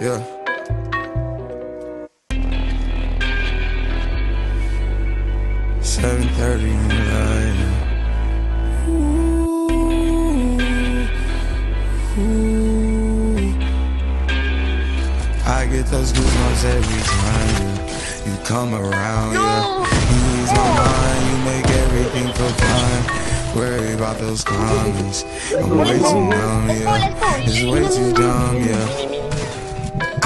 Yeah. Seven thirty in the night. Ooh, ooh. I get those goosebumps every time you come around. Yeah, you ease my mind, you make everything feel fine. Worry about those comments. I'm way too numb, yeah. It's way too dumb, yeah.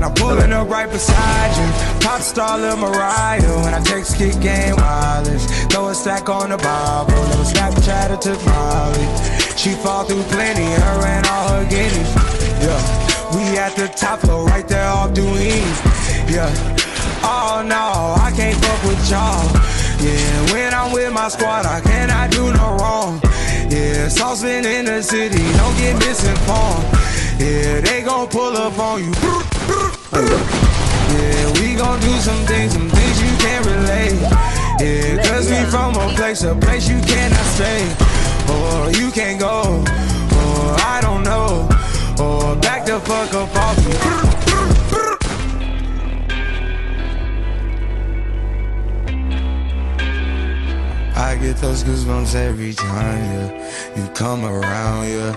When I'm pulling up right beside you, pop star Lil Mariah. When I text kick game wireless, throw a stack on the Bible. Never Snapchat or took Molly. She fall through plenty, her and all her guineas. Yeah, we at the top floor, right there off Dewey's. Yeah, oh no, I can't fuck with y'all. Yeah, when I'm with my squad, I cannot do no wrong. Yeah, saucepan in the city, don't get misinformed. Yeah, they gon' pull up on you. Yeah, we gon' do some things, some things you can't relate. Yeah, cause we from a place, a place you cannot stay. Or you can't go, or I don't know. Or back the fuck up off you. I get those goosebumps every time, yeah. You come around, yeah.